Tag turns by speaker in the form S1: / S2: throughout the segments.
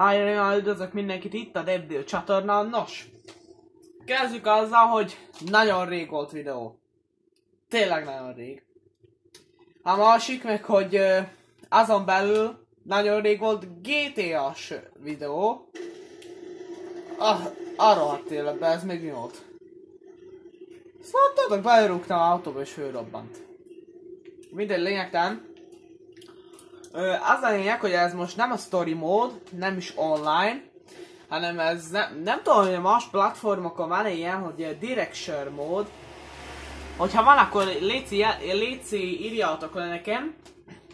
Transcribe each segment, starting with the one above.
S1: Hájra, üdvözlök mindenkit itt a Dead csatornán. Nos, kezdjük azzal, hogy nagyon rég volt videó. Tényleg nagyon rég. A másik meg, hogy azon belül nagyon rég volt GTA-s videó. Ah, arra hat életbe, ez még mi volt? Szóval tudok, belerúgtam autóba és fölrobbant. Minden lényegtelen. Az a lényeg, hogy ez most nem a story mód, nem is online, hanem ez ne, nem tudom, hogy más platformokon van ilyen, hogy ilyen direct share mód. Hogyha van, akkor léci, léci írjátok le nekem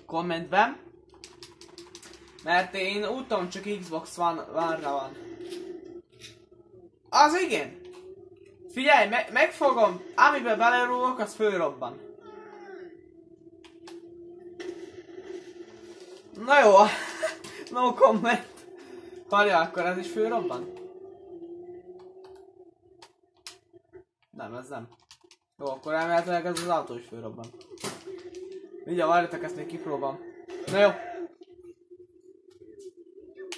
S1: kommentben. Mert én úgy tudom, csak Xbox van, vanra van. Az igen! Figyelj, me- megfogom, amiben belerúgok, az fölrobban. Na jó, no comment. Várja, akkor ez is fölrobban? Nem, ez nem. Jó, akkor elméletileg ez az autó is fölrobban. Mindjárt várjatok, ezt még kipróbálom. Na jó.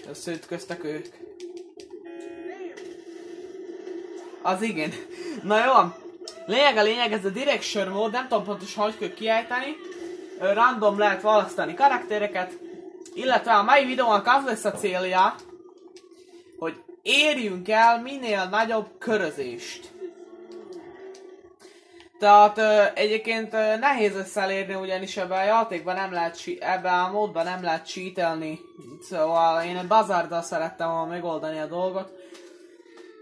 S1: Összeütköztek ők. Az igen. Na jó. Lényeg a lényeg, ez a direction mód, nem tudom pontosan hogy kell kiejteni. Random lehet választani karaktereket. Illetve a mai videónak az lesz a célja, hogy érjünk el minél nagyobb körözést. Tehát ö, egyébként ö, nehéz ezt elérni, ugyanis ebben a játékban nem lehet, ebben a módban nem lehet cheatelni. Szóval én egy bazárddal szerettem volna megoldani a dolgot.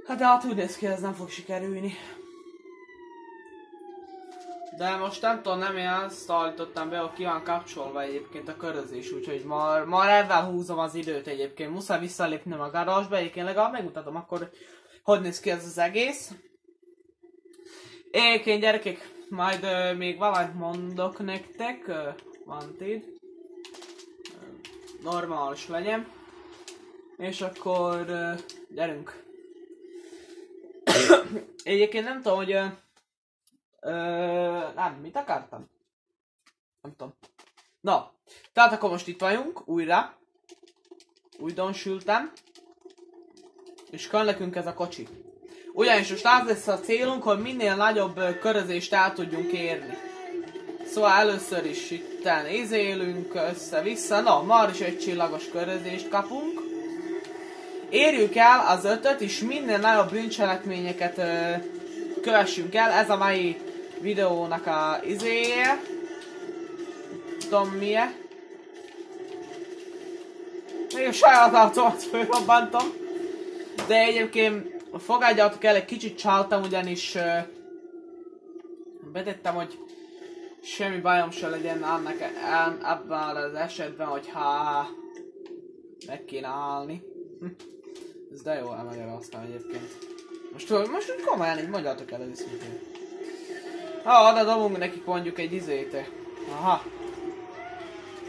S1: Hát de hát úgy néz ki, ez nem fog sikerülni. De most nem tudom, nem én állítottam be, hogy ki van kapcsolva egyébként a körözés, úgyhogy ma, ma ebben húzom az időt egyébként. Muszáj visszalépnem a garázsba, egyébként legalább megmutatom akkor, hogy néz ki ez az egész. Egyébként gyerekek, majd ö, még valamit mondok nektek, ö, Wanted. Ö, normális legyen. És akkor ö, gyerünk. Egyébként nem tudom, hogy... Ö, nem, mit akartam? Nem tudom. Na, tehát akkor most itt vagyunk, újra. Újdonsültem. És kell nekünk ez a kocsi. Ugyanis most az lesz a célunk, hogy minél nagyobb körözést el tudjunk érni. Szóval először is itten izélünk össze-vissza. Na, már is egy csillagos körözést kapunk. Érjük el az ötöt, és minél nagyobb bűncselekményeket kövessünk el. Ez a mai videónak a izéje. Tudom milyen. Még a saját autómat fölrobbantom. De egyébként fogadjátok el, egy kicsit csaltam, ugyanis betettem, hogy semmi bajom se legyen annak ebben az esetben, hogyha meg kéne állni. Hm. Ez de jó elmagyaráztam egyébként. Most, most úgy komolyan így mondjátok el őszintén. Ha, oda dobunk nekik mondjuk egy izét. Aha.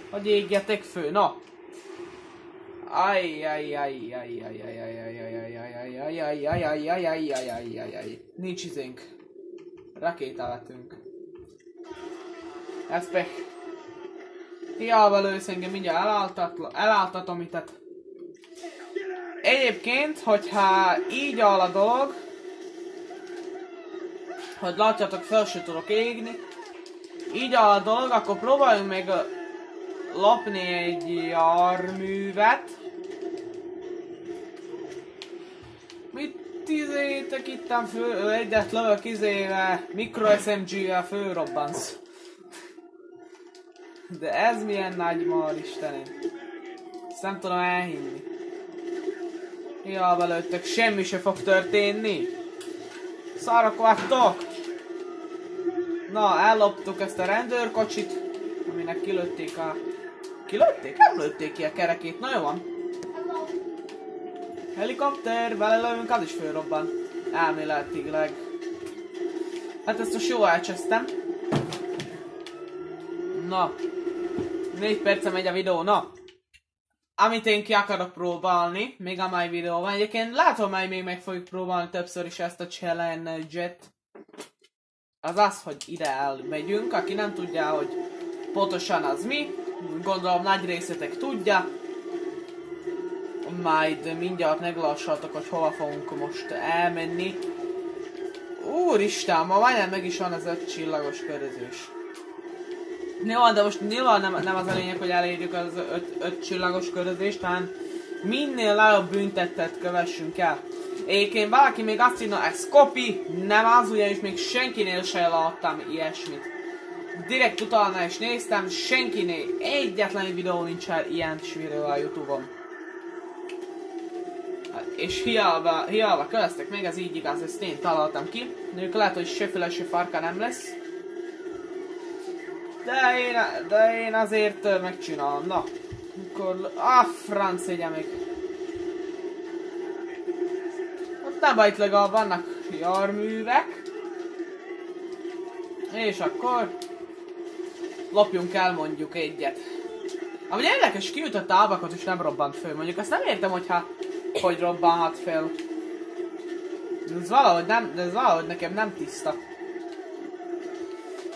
S1: Hogy égjetek fő, na. Aj, aj, aj, aj, aj, aj, aj, aj, aj, aj, aj, aj, aj, aj, aj, aj, aj, aj, aj, aj. Nincs izénk. Rakétavetünk. Ez pech. Hiába lősz engem, mindjárt elálltat, elálltatom itt. Egyébként, hogyha így áll a dolog, hogy látjátok, fel se tudok égni, így a dolog, akkor próbáljunk meg ö, lopni egy járművet. Mit izétek itten föl, egyet lövök izével, mikro SMG-vel fölrobbansz. De ez milyen nagy mar, Istenem. Ezt nem tudom elhinni. Hiába lőttök, semmi se fog történni. Szarok vagytok! Na, elloptuk ezt a rendőrkocsit, aminek kilőtték a... Kilőtték? Nem lőtték ki a kerekét, na jó van. Helikopter, vele lövünk, az is fölrobban. Elméletileg. Hát ezt most jó elcsesztem. Na. Négy perce megy a videó, na. Amit én ki akarok próbálni, még a mai videóban, egyébként látom, hogy még meg fogjuk próbálni többször is ezt a challenge-et. Az az, hogy ide elmegyünk, aki nem tudja, hogy pontosan az mi, gondolom nagy részletek tudja. majd mindjárt meglassatok, hogy hova fogunk most elmenni. Úristen, ma majdnem meg is van az öt csillagos körözés. Jó, de most nyilván nem, nem az a lényeg, hogy elérjük az öt, öt csillagos körözést, hanem minél nagyobb büntettet kövessünk el. Egyébként valaki még azt írna, ez kopi, nem az, ugyanis még senkinél se láttam ilyesmit. Direkt utalna és néztem, senkinél egyetlen videó nincs el ilyen sűrű a Youtube-on. És hiába, hiába köröztek meg, ez így igaz, ezt én találtam ki. Nők lehet, hogy se füle, se farka nem lesz. De én, de én azért megcsinálom. Na, akkor... Ah, franc szégyen még. Nem bajt legalább vannak járművek. És akkor... Lopjunk el mondjuk egyet. Amúgy érdekes, kiütött a ábakot és nem robbant föl. Mondjuk azt nem értem, hogyha hogy robbanhat fel. Ez valahogy nem, ez valahogy nekem nem tiszta.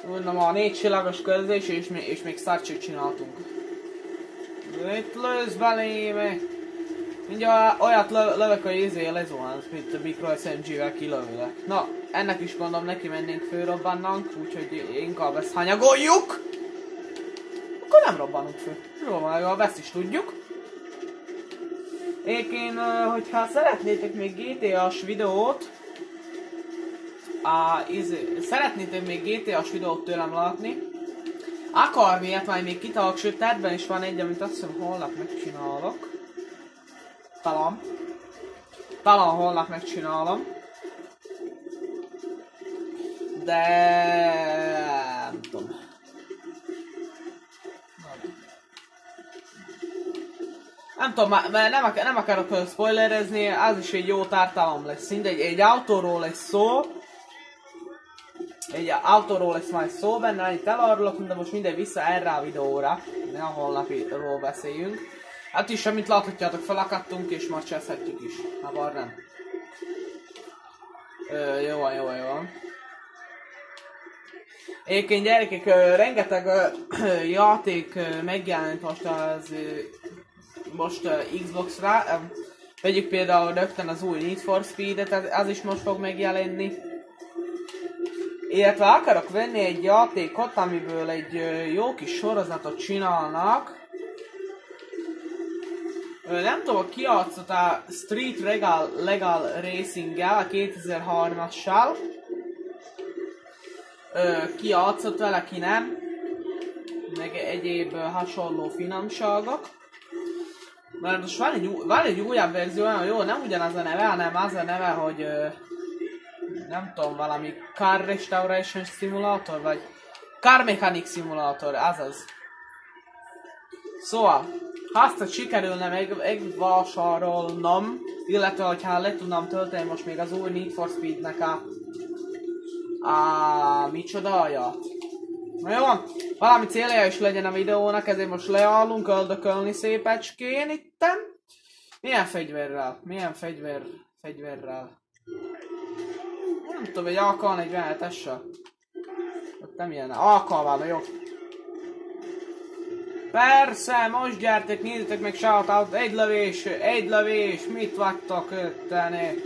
S1: Mondom, a négy csillagos közlés, és, és még szarcsét csináltunk. Itt lősz belém! Mindjárt olyat lö lövök a izé lezuhansz, mint a Micro SMG-vel kilövőlek. Na, ennek is gondolom neki mennénk fölrobbannánk, úgyhogy inkább ezt hanyagoljuk! Akkor nem robbanunk föl. Majd ezt is tudjuk. Éken, hogyha szeretnétek még GTA-s videót, a, izé, szeretnétek még GTA-s videót tőlem látni, akar miért majd még kitalak, sőt tervben is van egy, amit azt hiszem holnap megcsinálok. Talán. Talán holnap megcsinálom. De... nem tudom. Nem tudom, mert nem, akar, nem akarok spoilerezni, az is egy jó tartalom lesz. Mindegy, egy autóról lesz szó. Egy autóról lesz majd szó benne, annyit elárulok, de most mindegy vissza erre a videóra. Ne a holnapiról beszéljünk. Hát is, amit láthatjátok, felakadtunk és ma cseszhetjük is. Ha bár nem. Ö, jó van, jó van, jó van. Egyébként gyerekek, rengeteg játék megjelent most az most uh, Xbox-ra. Um, vegyük például rögtön az új Need for Speed-et, az, az is most fog megjelenni. Illetve akarok venni egy játékot, amiből egy uh, jó kis sorozatot csinálnak. Nem tudom, a Street Legal, Legal Racing-gel, a 2003-assal. Uh, ki játszott vele, ki nem. Meg egyéb hasonló finomságok. Mert most van egy, van egy újabb verzió, olyan jó, nem ugyanaz a neve, hanem az a neve, hogy nem tudom, valami Car Restoration Simulator, vagy Car Mechanic Simulator, azaz. Szóval, azt sikerülne meg, megvásárolnom, illetve hogyha le tudnám tölteni most még az új Need for Speed-nek a, a micsodáját. Na jó valami célja is legyen a videónak, ezért most leállunk öldökölni szépecskén itten. Milyen fegyverrel? Milyen fegyver... fegyverrel? Nem tudom, egy AK-47-essel? Ott nem ilyen. Alkalmával, jó. Persze, most gyertek, nézzétek meg shoutout, egy lövés, egy lövés, mit vagytok ötteni?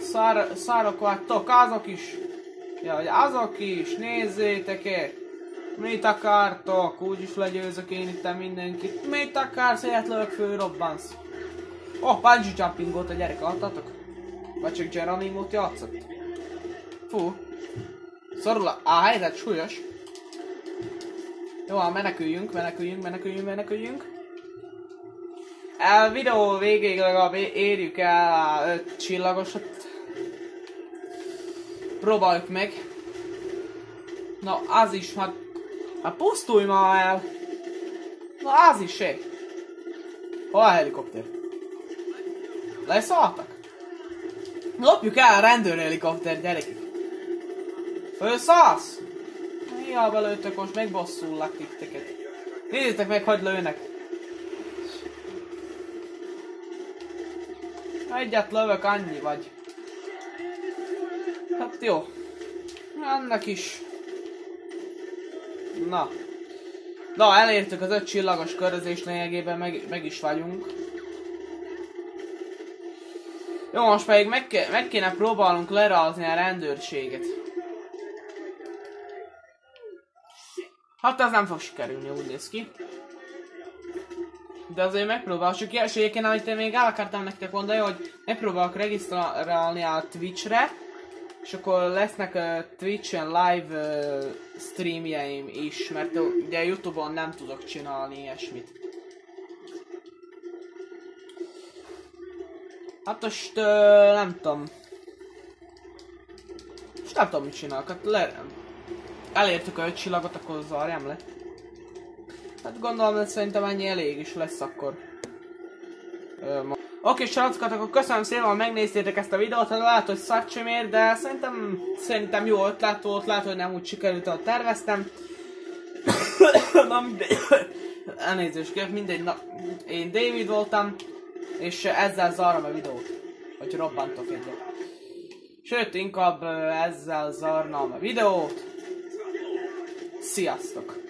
S1: Szar, szarok vagytok, azok is. Ja, hogy azok is, nézzétek -e. Mit akartok? Úgyis legyőzök én itt mindenkit. Mit akarsz? Életlők főrobbansz. Oh, bungee jumpingot a gyerek adtatok? Vagy csak Geronimo-t játszott? Fú. Szorul a... Á, helyzet súlyos. Jó, meneküljünk, meneküljünk, meneküljünk, meneküljünk. A videó végéig legalább érjük el a öt csillagosat. Próbáljuk meg. Na, az is, hát... Hát pusztulj ma el! Na, az is se. Hol a helikopter? Leszálltak? Lopjuk el a rendőrhelikopter, gyerekek. Fölszállsz? Hiába lőttök, most megbosszullak titeket. Nézzétek meg, hogy lőnek. Egyet lövök, annyi vagy. Hát jó. Ennek is. Na. Na, elértük az öt csillagos körözés lényegében, meg, meg is vagyunk. Jó, most pedig meg, meg kéne próbálnunk leralni a rendőrséget. Hát ez nem fog sikerülni, úgy néz ki. De azért megpróbáljuk. És egyébként, amit még el akartam nektek mondani, hogy megpróbálok regisztrálni a Twitchre, és akkor lesznek uh, Twitch-en live uh, streamjeim is, mert ugye Youtube-on nem tudok csinálni ilyesmit. Hát most nem tudom. Most nem tudom mit csinálok, hát le... Elértük a öt csillagot, akkor zárjam le. Hát gondolom, hogy szerintem ennyi elég is lesz akkor. Ö, Oké, srácokat, akkor köszönöm szépen, hogy megnéztétek ezt a videót, hát lehet, hogy szart sem ér, de szerintem, szerintem jó ötlet volt, lehet, hogy nem úgy sikerült, ahogy terveztem. na mindegy. Elnézést kérek, mindegy, na, én David voltam, és ezzel zárom a videót. Hogy robbantok egyet. Sőt, inkább ezzel zárnám a videót. Sziasztok!